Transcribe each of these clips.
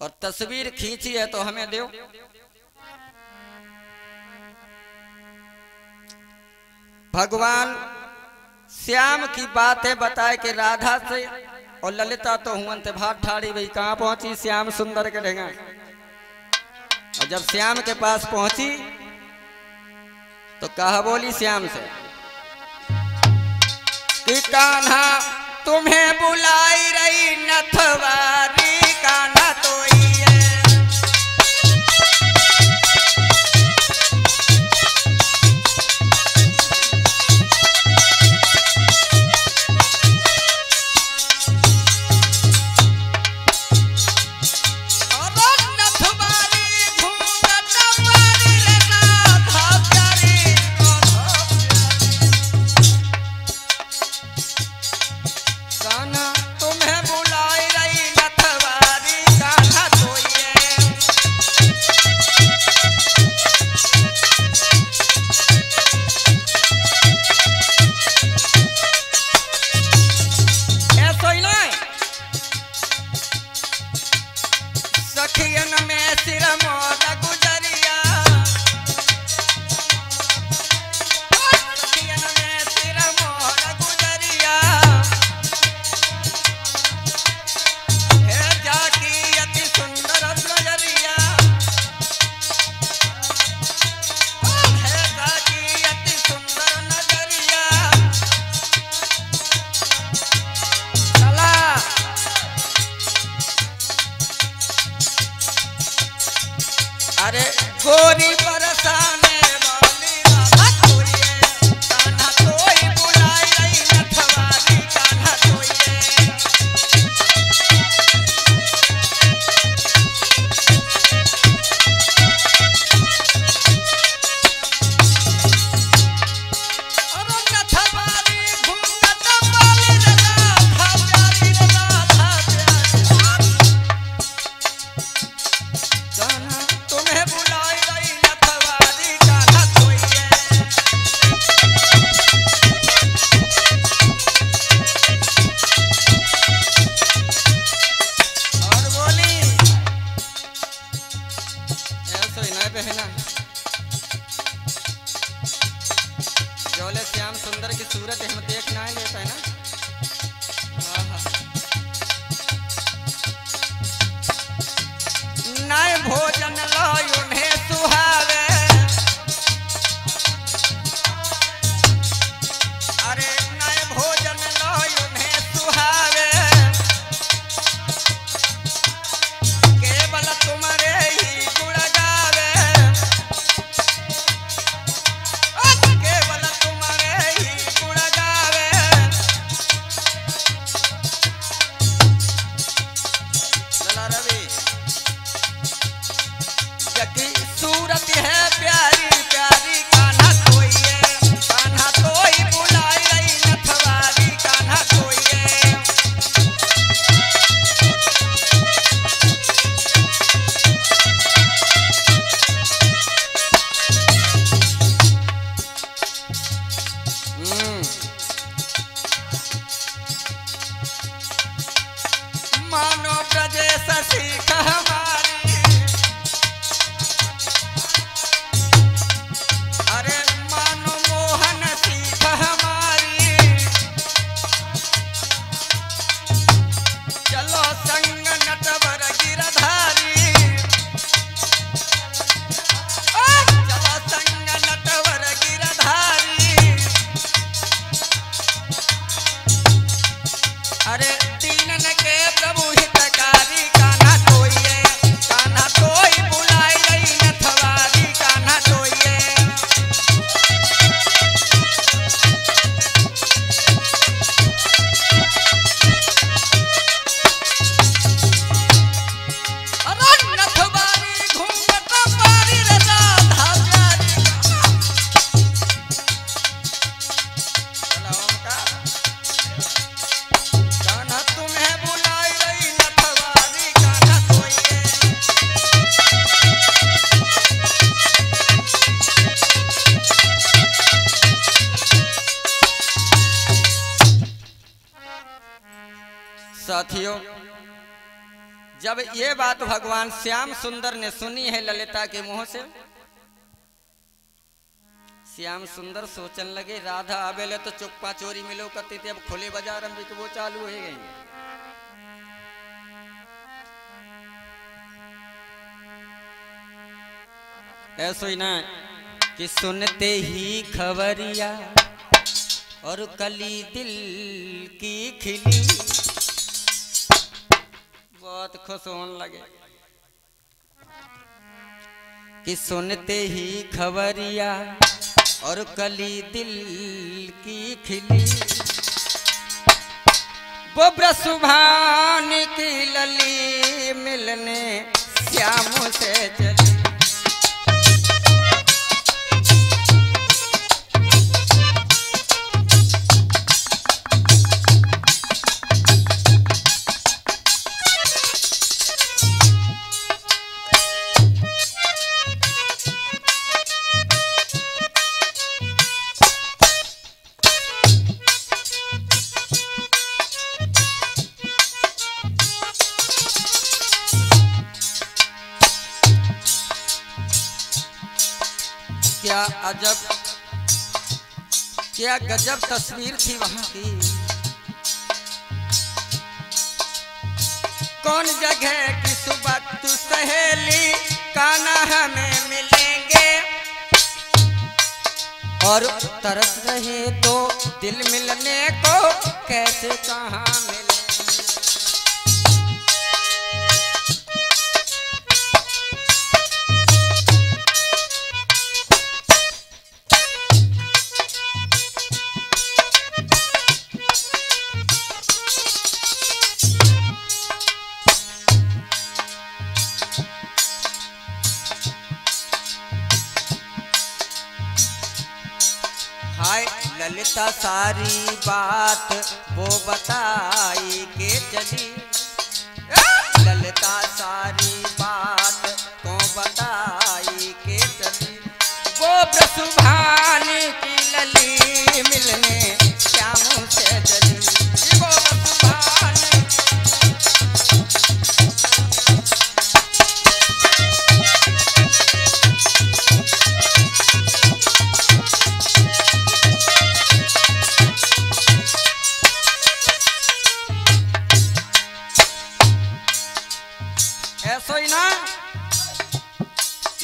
और तस्वीर खींची है तो हमें दो भगवान श्याम की बातें बताए के राधा से और ललिता तो हुअंत भात ठाड़ी भाई कहाँ पहुँची श्याम सुंदर के ढेगा? और जब श्याम के पास पहुँची तो कहा बोली श्याम से कि कान्हा तुम्हें बुलाई रही नथवार की सूरत हम देख ना ले तो है ना? Mm. जब ये बात भगवान श्याम सुंदर ने सुनी है ललिता के मुँह से। श्याम सुंदर सोचन लगे, राधा आवेले तो चुप्पा चोरी मिलो करती थी, अब खुले बाज़ार में वो चालू हो गई। ऐसो ही ना कि सुनते ही खबरिया और कली दिल की खिली। बहुत खुश होने लगे। कि सुनते ही खबरिया और कली दिल की खिली। वो ब्रसुभान की लली मिलने श्याम से चली। क्या अजब, क्या गजब तस्वीर थी वहाँ की। कौन जगह की सुबह तू सहेली, काना हमें मिलेंगे। और तरस रहे तो दिल मिलने को, कैसे कहा मिलेंगे सारी बात वो बताई के चली।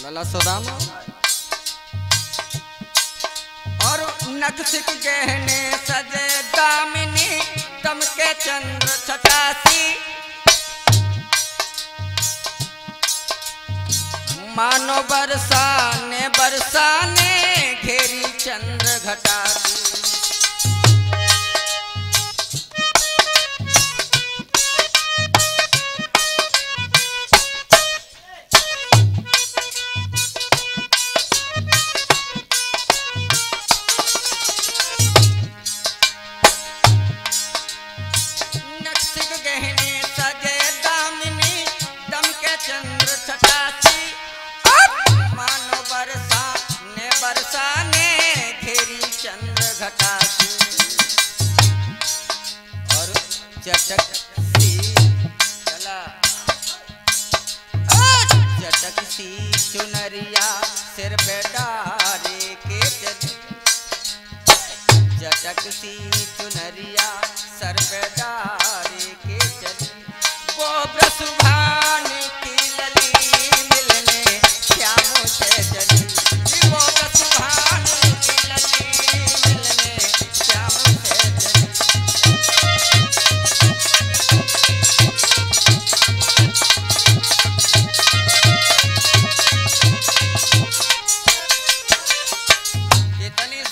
लला सदामा। और नक्सिक गहने सजे दामिनी, तमके चंद्र छटासी मानो बरसाने बरसाने घेरी चंद्र घटासी। सिर पे डारे के जटक सी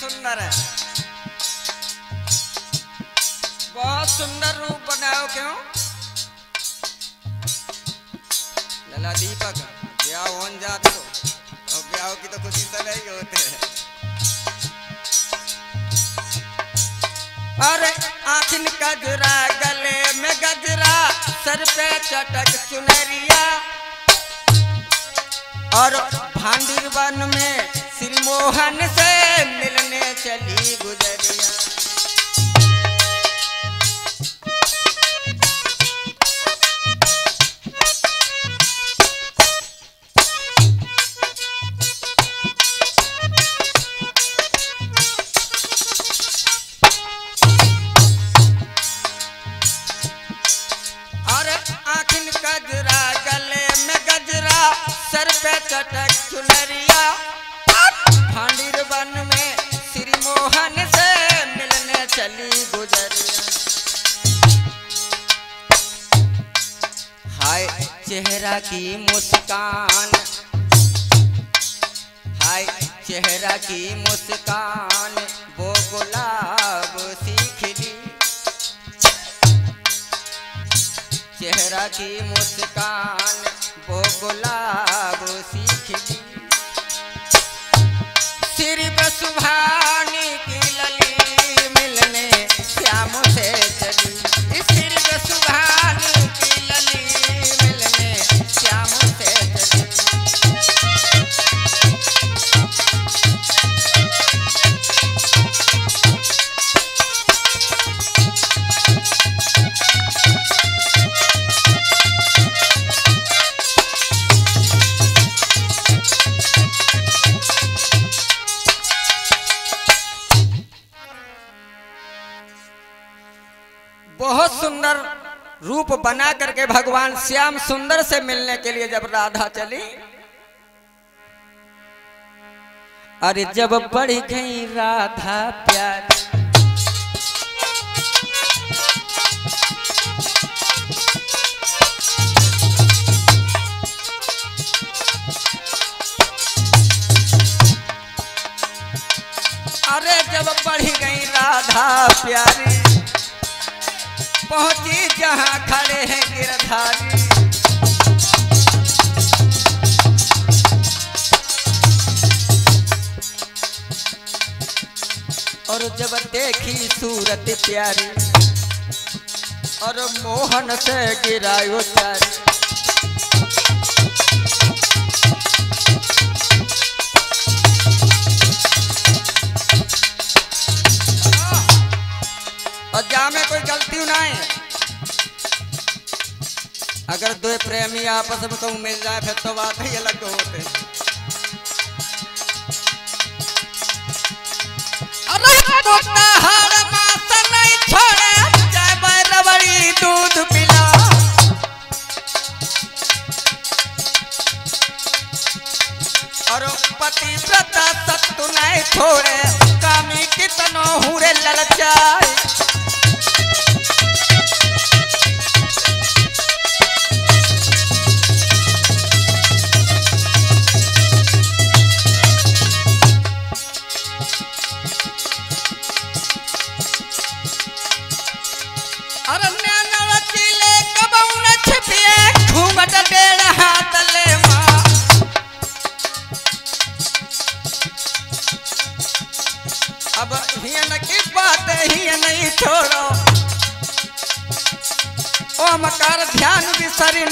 सुंदर है। बहुत सुंदर रूप बनाओ क्यों? लला दीपक ब्याह होन जात तो और ब्याह की तो खुशी से नहीं होते हैं। अरे आखिन गजरा, गले में गजरा, सर पे चटक चुनरिया। और भांडिर वन में श्री मोहन से चेहरा की मुस्कान। हाय, चेहरा की मुस्कान, वो गुलाब सी खिली चेहरा की मुस्कान, वो गुलाब सी खिली सिर्फ़ सुभानी बहुत सुंदर रूप बना करके भगवान श्याम सुंदर से मिलने के लिए जब राधा चली। अरे जब बढ़ गई राधा प्यारी। अरे जब बढ़ गई राधा प्यारी। पहुँची जहाँ खड़े हैं गिरधारी। और जब देखी सूरत प्यारी, और मोहन से गिरायो चारी अगर दो प्रेमी आपस में कहूँ, मिल जाए फिर तो बात ही अलग होते। सत्तु नहीं छोड़े, कामी कितनो हुरे ललचाए।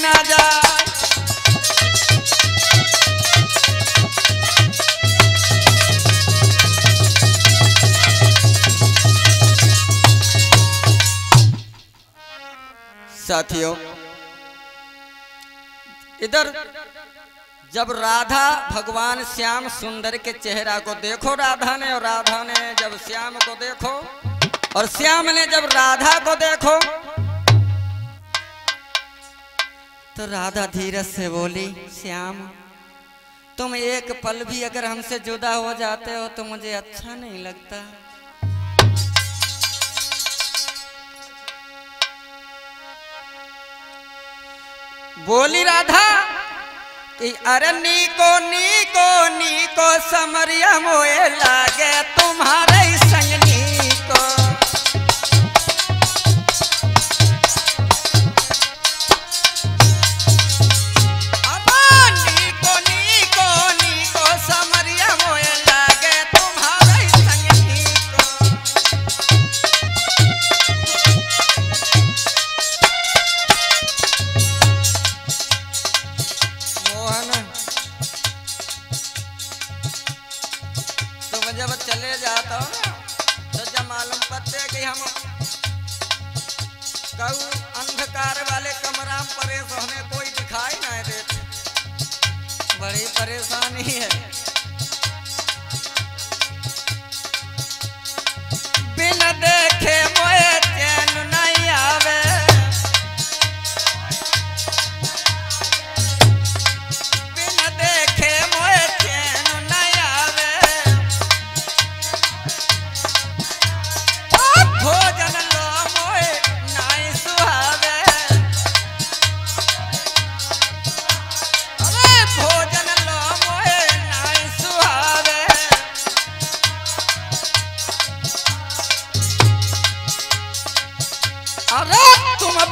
ना साथियों, इधर जब राधा भगवान श्याम सुंदर के चेहरा को देखो, राधा ने और राधा ने जब श्याम को देखो और श्याम ने जब राधा को देखो तो राधा धीरज से बोली, श्याम, तुम एक पल भी अगर हमसे जुदा हो जाते हो तो मुझे अच्छा नहीं लगता। बोली राधा कि अरे नीको नीको नीको समरिया मोए लागे, तुम्हारे संग नीको परेशानी है। बिना देखे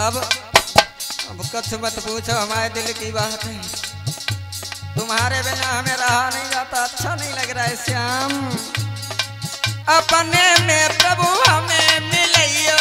अब अब कुछ मत पूछो हमारे दिल की बात है। तुम्हारे बिना हमें रहा नहीं जाता अच्छा नहीं लग रहा है श्याम। अपने में प्रभु हमें मिलइयो